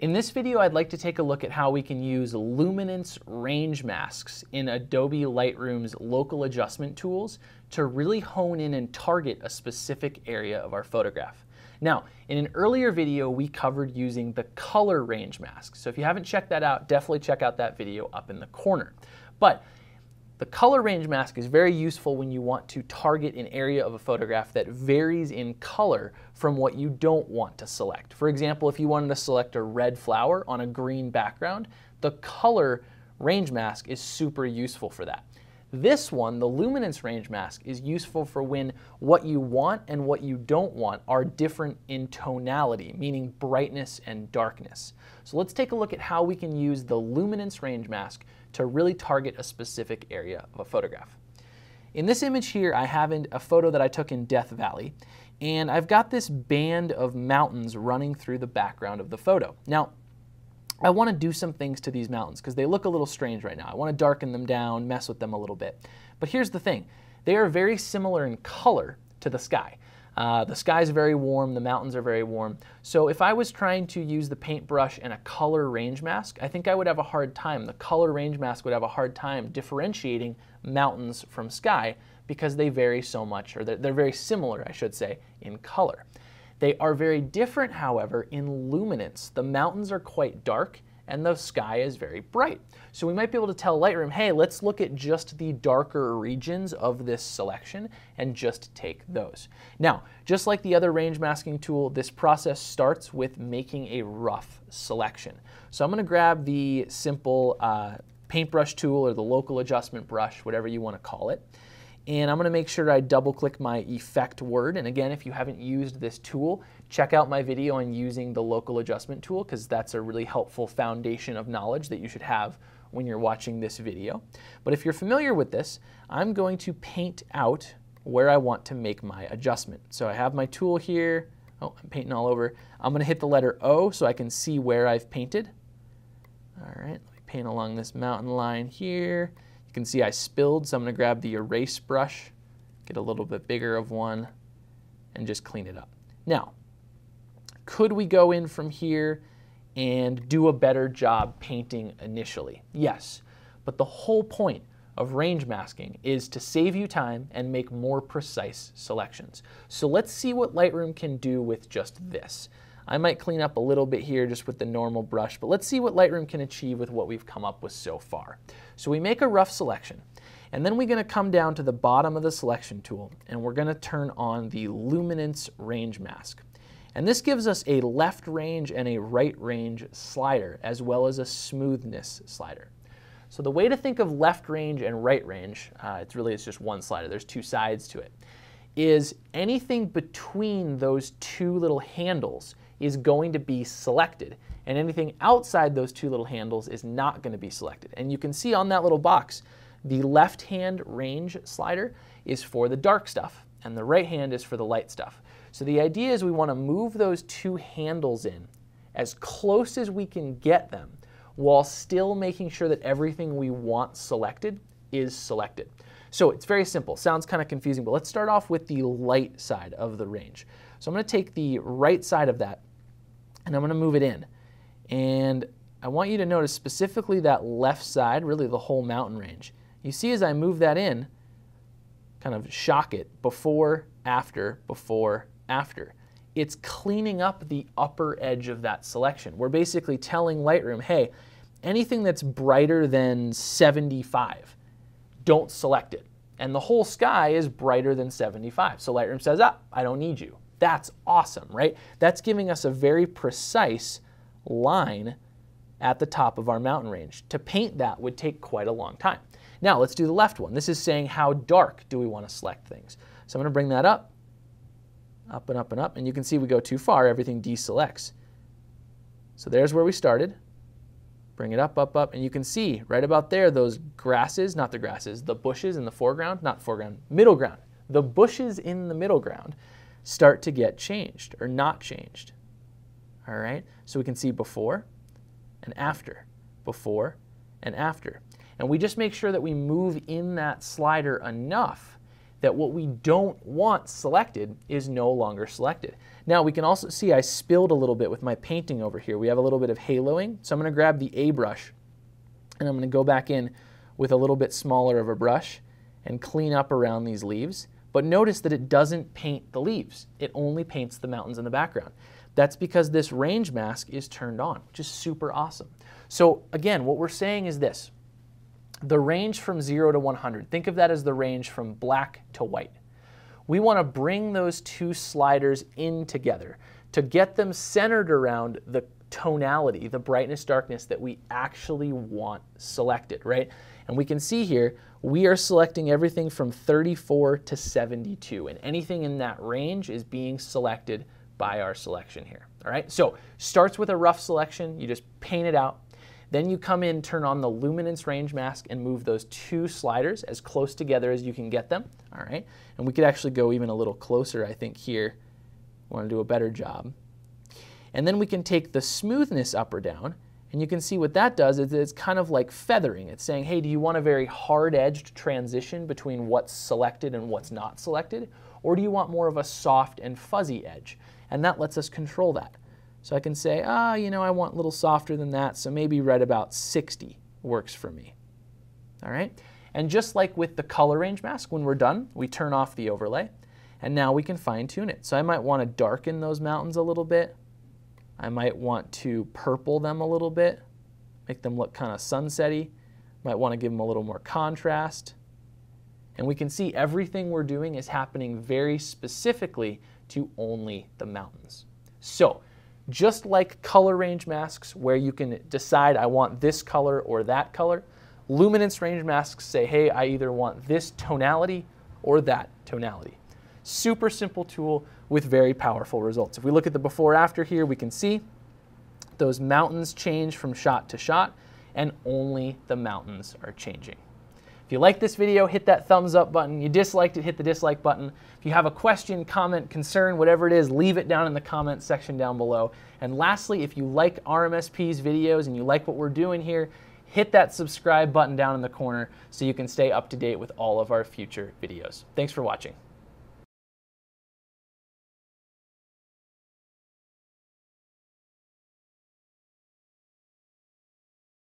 In this video, I'd like to take a look at how we can use luminance range masks in Adobe Lightroom's local adjustment tools to really hone in and target a specific area of our photograph. Now, in an earlier video, we covered using the color range mask. So if you haven't checked that out, definitely check out that video up in the corner. But the color range mask is very useful when you want to target an area of a photograph that varies in color from what you don't want to select. For example, if you wanted to select a red flower on a green background, the color range mask is super useful for that. This one, the luminance range mask, is useful for when what you want and what you don't want are different in tonality, meaning brightness and darkness. So let's take a look at how we can use the luminance range mask to really target a specific area of a photograph. In this image here, I have a photo that I took in Death Valley, and I've got this band of mountains running through the background of the photo. Now, I want to do some things to these mountains because they look a little strange right now. I want to darken them down, mess with them a little bit. But here's the thing. They are very similar in color to the sky. Uh, the sky's very warm, the mountains are very warm. So if I was trying to use the paintbrush and a color range mask, I think I would have a hard time. The color range mask would have a hard time differentiating mountains from sky because they vary so much, or they're, they're very similar, I should say, in color. They are very different, however, in luminance. The mountains are quite dark and the sky is very bright. So we might be able to tell Lightroom, hey, let's look at just the darker regions of this selection and just take those. Now, just like the other range masking tool, this process starts with making a rough selection. So I'm gonna grab the simple uh, paintbrush tool or the local adjustment brush, whatever you wanna call it. And I'm going to make sure I double click my effect word. And again, if you haven't used this tool, check out my video on using the local adjustment tool because that's a really helpful foundation of knowledge that you should have when you're watching this video. But if you're familiar with this, I'm going to paint out where I want to make my adjustment. So I have my tool here. Oh, I'm painting all over. I'm going to hit the letter O so I can see where I've painted. All right, let me paint along this mountain line here can see I spilled, so I'm to grab the erase brush, get a little bit bigger of one, and just clean it up. Now, could we go in from here and do a better job painting initially? Yes, but the whole point of range masking is to save you time and make more precise selections. So let's see what Lightroom can do with just this. I might clean up a little bit here just with the normal brush, but let's see what Lightroom can achieve with what we've come up with so far. So we make a rough selection, and then we're going to come down to the bottom of the selection tool, and we're going to turn on the Luminance Range Mask. And this gives us a left range and a right range slider, as well as a smoothness slider. So the way to think of left range and right range, uh, it's really it's just one slider, there's two sides to it, is anything between those two little handles is going to be selected. And anything outside those two little handles is not going to be selected. And you can see on that little box, the left hand range slider is for the dark stuff and the right hand is for the light stuff. So the idea is we want to move those two handles in as close as we can get them while still making sure that everything we want selected is selected. So it's very simple. Sounds kind of confusing, but let's start off with the light side of the range. So I'm going to take the right side of that and I'm going to move it in. And I want you to notice specifically that left side, really the whole mountain range. You see as I move that in, kind of shock it before, after, before, after. It's cleaning up the upper edge of that selection. We're basically telling Lightroom, hey, anything that's brighter than 75, don't select it. And the whole sky is brighter than 75. So Lightroom says, ah, I don't need you. That's awesome, right? That's giving us a very precise line at the top of our mountain range. To paint that would take quite a long time. Now let's do the left one. This is saying how dark do we want to select things. So I'm going to bring that up, up and up and up, and you can see we go too far, everything deselects. So there's where we started. Bring it up, up, up, and you can see right about there those grasses, not the grasses, the bushes in the foreground, not foreground, middle ground. The bushes in the middle ground start to get changed or not changed. All right, so we can see before and after, before and after. And we just make sure that we move in that slider enough that what we don't want selected is no longer selected. Now we can also see I spilled a little bit with my painting over here. We have a little bit of haloing. So I'm going to grab the A brush and I'm going to go back in with a little bit smaller of a brush and clean up around these leaves. But notice that it doesn't paint the leaves. It only paints the mountains in the background. That's because this range mask is turned on, which is super awesome. So again, what we're saying is this. The range from 0 to 100, think of that as the range from black to white. We want to bring those two sliders in together to get them centered around the tonality, the brightness, darkness that we actually want selected, right? And we can see here, we are selecting everything from 34 to 72, and anything in that range is being selected by our selection here, all right? So starts with a rough selection, you just paint it out, then you come in, turn on the luminance range mask and move those two sliders as close together as you can get them, all right? And we could actually go even a little closer, I think, here. want to do a better job. And then we can take the smoothness up or down, and you can see what that does is it's kind of like feathering. It's saying, hey, do you want a very hard-edged transition between what's selected and what's not selected? Or do you want more of a soft and fuzzy edge? And that lets us control that. So I can say, ah, oh, you know, I want a little softer than that, so maybe right about 60 works for me. All right? And just like with the color range mask, when we're done, we turn off the overlay, and now we can fine tune it. So I might want to darken those mountains a little bit, I might want to purple them a little bit, make them look kind of sunsetty. Might want to give them a little more contrast. And we can see everything we're doing is happening very specifically to only the mountains. So just like color range masks where you can decide I want this color or that color, luminance range masks say, hey, I either want this tonality or that tonality. Super simple tool with very powerful results. If we look at the before after here, we can see those mountains change from shot to shot and only the mountains are changing. If you like this video, hit that thumbs up button. You disliked it, hit the dislike button. If you have a question, comment, concern, whatever it is, leave it down in the comments section down below. And lastly, if you like RMSP's videos and you like what we're doing here, hit that subscribe button down in the corner so you can stay up to date with all of our future videos. Thanks for watching.